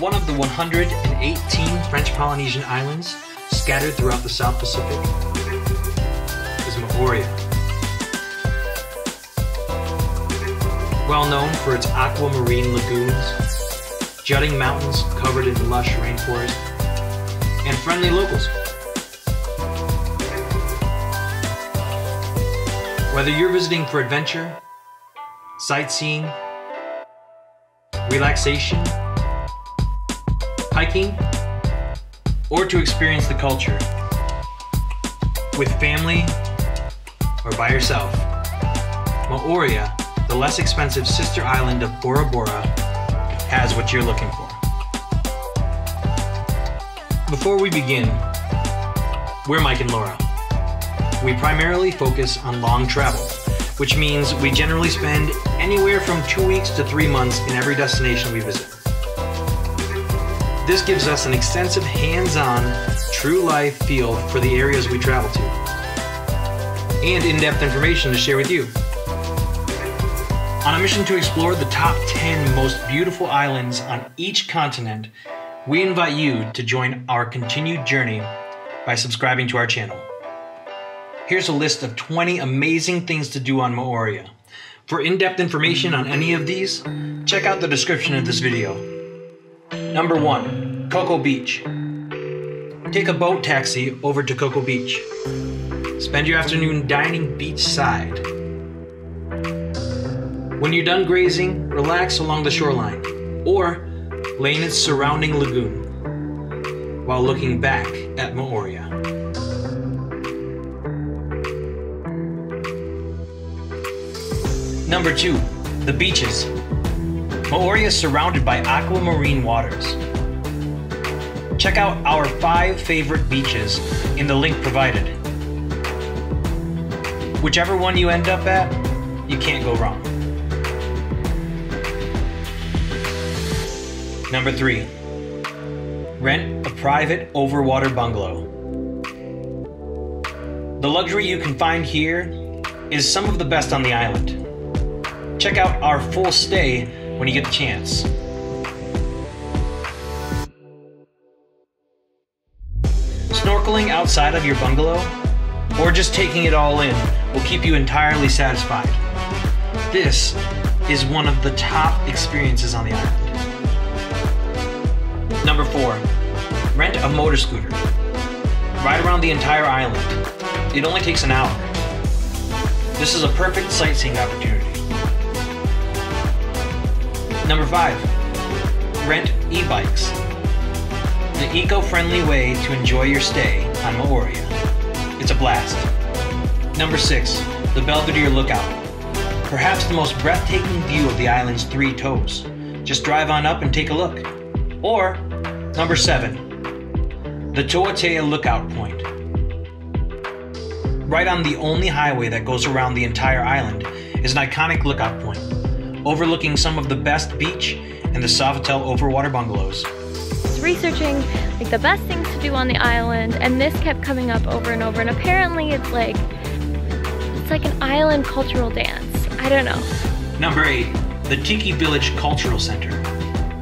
one of the 118 French Polynesian islands scattered throughout the South Pacific, is Moorea. Well known for its aquamarine lagoons, jutting mountains covered in lush rainforest, and friendly locals. Whether you're visiting for adventure, sightseeing, relaxation, hiking, or to experience the culture with family or by yourself. Moorea, the less expensive sister island of Bora Bora, has what you're looking for. Before we begin, we're Mike and Laura. We primarily focus on long travel, which means we generally spend anywhere from two weeks to three months in every destination we visit. This gives us an extensive hands-on, true-life feel for the areas we travel to, and in-depth information to share with you. On a mission to explore the top 10 most beautiful islands on each continent, we invite you to join our continued journey by subscribing to our channel. Here's a list of 20 amazing things to do on Moorea. For in-depth information on any of these, check out the description of this video. Number 1. Coco Beach. Take a boat taxi over to Coco Beach. Spend your afternoon dining beachside. When you're done grazing, relax along the shoreline or lay in its surrounding lagoon while looking back at Moorea. Number 2. The Beaches Moorea is surrounded by aquamarine waters, Check out our five favorite beaches in the link provided. Whichever one you end up at, you can't go wrong. Number three, rent a private overwater bungalow. The luxury you can find here is some of the best on the island. Check out our full stay when you get the chance. Snorkeling outside of your bungalow, or just taking it all in, will keep you entirely satisfied. This is one of the top experiences on the island. Number four, rent a motor scooter. Ride around the entire island. It only takes an hour. This is a perfect sightseeing opportunity. Number five, rent e-bikes. The eco-friendly way to enjoy your stay on Moorea. It's a blast. Number six, the Belvedere Lookout. Perhaps the most breathtaking view of the island's three toes. Just drive on up and take a look. Or, number seven, the Toatea Lookout Point. Right on the only highway that goes around the entire island is an iconic lookout point overlooking some of the best beach and the Sofitel overwater bungalows. Researching like the best things to do on the island and this kept coming up over and over and apparently it's like it's like an island cultural dance. I don't know. Number 8. The Tiki Village Cultural Center.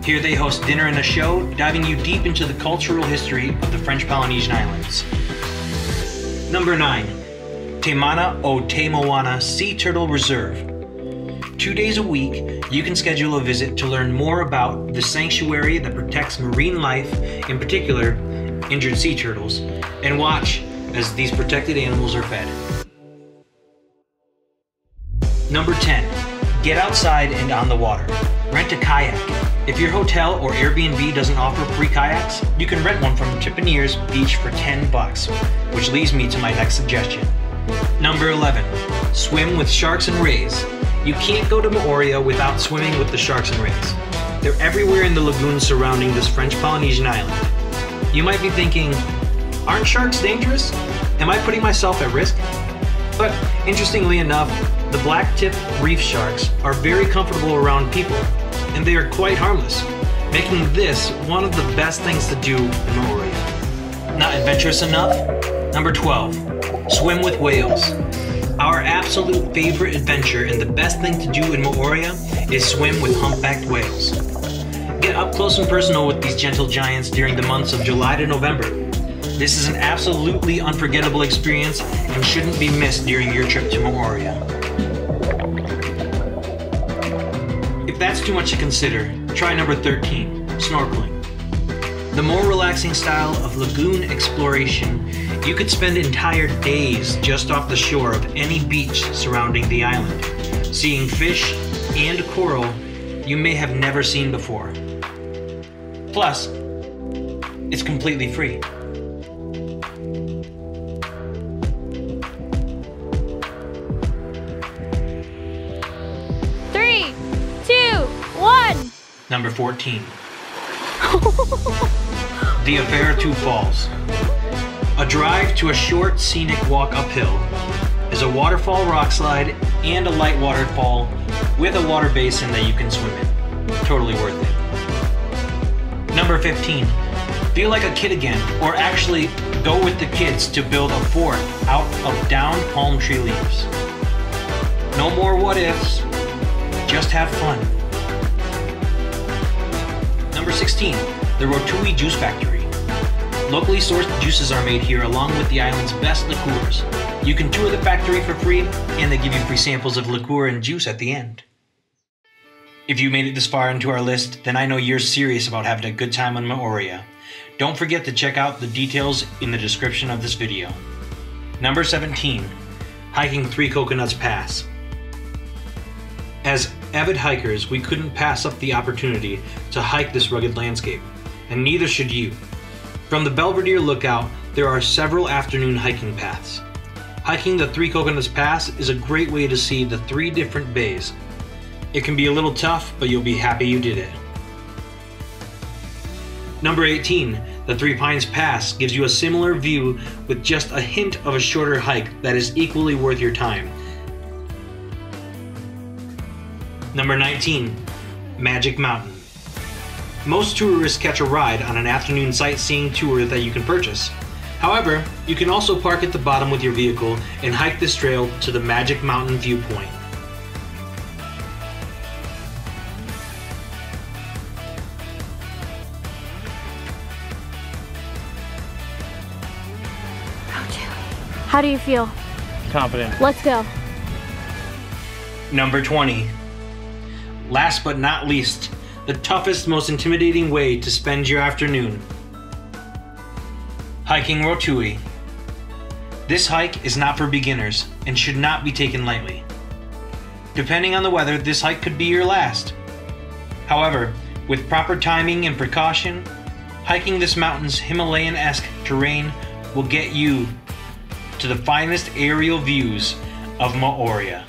Here they host dinner and a show, diving you deep into the cultural history of the French Polynesian Islands. Number 9. Te Mana o Te Moana Sea Turtle Reserve Two days a week, you can schedule a visit to learn more about the sanctuary that protects marine life, in particular, injured sea turtles, and watch as these protected animals are fed. Number 10. Get outside and on the water. Rent a kayak. If your hotel or Airbnb doesn't offer free kayaks, you can rent one from Tipaniers Beach for 10 bucks, which leads me to my next suggestion. Number 11. Swim with sharks and rays. You can't go to Moorea without swimming with the sharks and rays. They're everywhere in the lagoons surrounding this French Polynesian island. You might be thinking, aren't sharks dangerous? Am I putting myself at risk? But interestingly enough, the black-tipped reef sharks are very comfortable around people, and they are quite harmless, making this one of the best things to do in Moorea. Not adventurous enough? Number 12. Swim with whales. Our absolute favorite adventure and the best thing to do in Moorea is swim with humpbacked whales. Get up close and personal with these gentle giants during the months of July to November. This is an absolutely unforgettable experience and shouldn't be missed during your trip to Moorea. If that's too much to consider, try number 13, snorkeling. The more relaxing style of lagoon exploration, you could spend entire days just off the shore of any beach surrounding the island, seeing fish and coral you may have never seen before. Plus, it's completely free. Three, two, one. Number 14. the Affair Falls. A drive to a short scenic walk uphill is a waterfall rock slide and a light waterfall with a water basin that you can swim in. Totally worth it. Number 15. Feel like a kid again, or actually go with the kids to build a fort out of down palm tree leaves. No more what ifs, just have fun. Number 16, the Rotui Juice Factory. Locally sourced juices are made here along with the island's best liqueurs. You can tour the factory for free, and they give you free samples of liqueur and juice at the end. If you made it this far into our list, then I know you're serious about having a good time on Moorea. Don't forget to check out the details in the description of this video. Number 17, hiking Three Coconuts Pass. As avid hikers, we couldn't pass up the opportunity to hike this rugged landscape, and neither should you. From the Belvedere Lookout, there are several afternoon hiking paths. Hiking the Three Coconuts Pass is a great way to see the three different bays. It can be a little tough, but you'll be happy you did it. Number 18, the Three Pines Pass gives you a similar view with just a hint of a shorter hike that is equally worth your time. Number 19, Magic Mountain. Most tourists catch a ride on an afternoon sightseeing tour that you can purchase. However, you can also park at the bottom with your vehicle and hike this trail to the Magic Mountain viewpoint. How do you feel? Confident. Let's go. Number 20. Last but not least, the toughest, most intimidating way to spend your afternoon. Hiking Rotui. This hike is not for beginners and should not be taken lightly. Depending on the weather, this hike could be your last. However, with proper timing and precaution, hiking this mountain's Himalayan-esque terrain will get you to the finest aerial views of Moorea.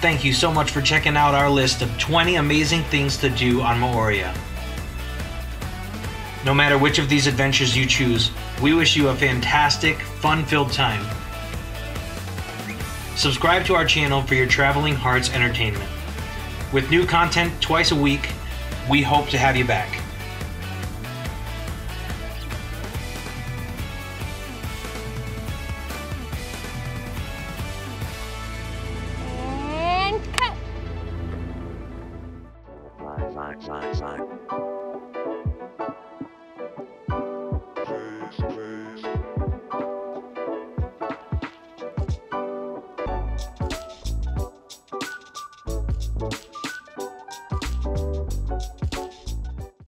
Thank you so much for checking out our list of 20 amazing things to do on Moorea. No matter which of these adventures you choose, we wish you a fantastic, fun-filled time. Subscribe to our channel for your traveling hearts entertainment. With new content twice a week, we hope to have you back. sign, sign, sign.